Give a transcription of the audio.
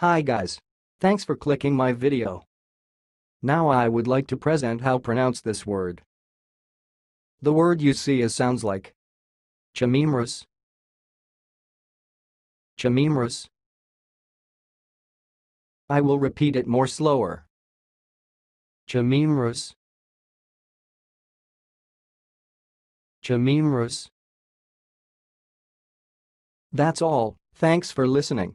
Hi guys. Thanks for clicking my video. Now I would like to present how pronounce this word. The word you see is sounds like Chamaemorus. Chamaemorus. I will repeat it more slower. Chamaemorus. Chamaemorus. That's all, thanks for listening.